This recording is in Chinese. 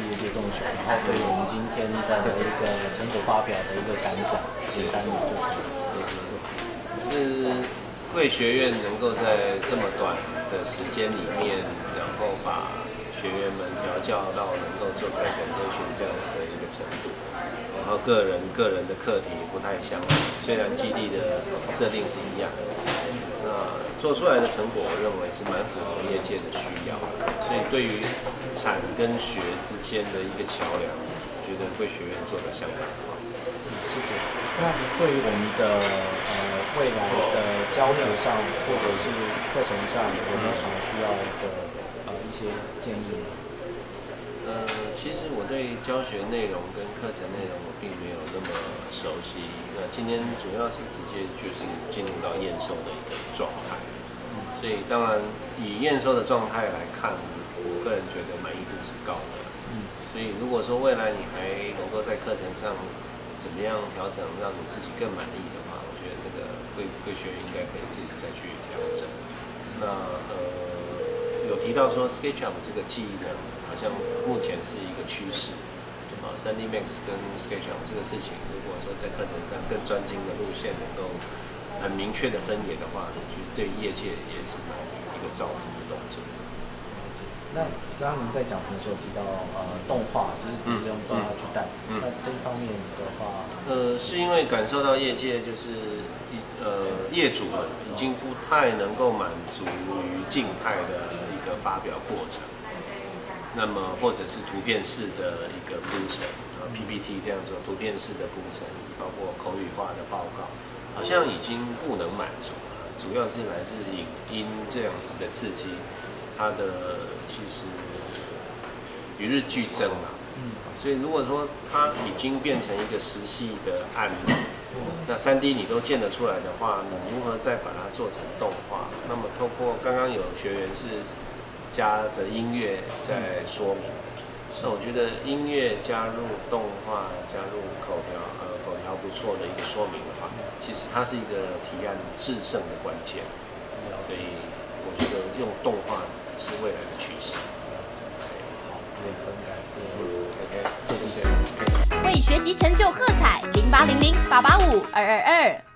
然后对我们今天的一个成果发表的一个感想，简单的就可以。是贵学院能够在这么短的时间里面，然后把学员们调教到能够做开展科学这样子的一个程度，然后个人个人的课题不太相同，虽然基地的设定是一样，那做出来的成果，我认为是蛮符合业界的需要，所以对于产跟学之间的一个桥梁，觉得贵学院做的相当好。是，谢谢。那对于我们的呃未来的教学上，或者是课程上，有没有什么需要的呃一些建议呢？呃，其实我对教学内容跟课程内容我并没有那么熟悉。那今天主要是直接就是进入到验收的一个状态，所以当然以验收的状态来看，我个人觉得满意度是高的。嗯，所以如果说未来你还能够在课程上怎么样调整，让你自己更满意的话，我觉得那个贵贵学员应该可以自己再去调整。那呃，有提到说 SketchUp 这个技能好像目前是一个趋势，啊，3D Max 跟 SketchUp 这个事情，如果说在课程上更专精的路线能够很明确的分野的话，我觉得对业界也是一个造福的动作。那刚刚您在讲的时候提到呃动画，就是直接用动画嗯这一方面的话，呃，是因为感受到业界就是一呃业主们已经不太能够满足于静态的一个发表过程，那么或者是图片式的一个铺陈，啊 PPT 这样做图片式的铺陈，包括口语化的报告，好像已经不能满足了，主要是来自影音这样子的刺激，它的其实与日俱增啊。嗯，所以如果说它已经变成一个实际的案例，那三 D 你都建得出来的话，你如何再把它做成动画？那么透过刚刚有学员是加着音乐在说明，那我觉得音乐加入动画，加入口条，呃，口条不错的一个说明的话，其实它是一个提案制胜的关键。所以我觉得用动画是未来的趋势。学习成就喝彩零八零零八八五二二二。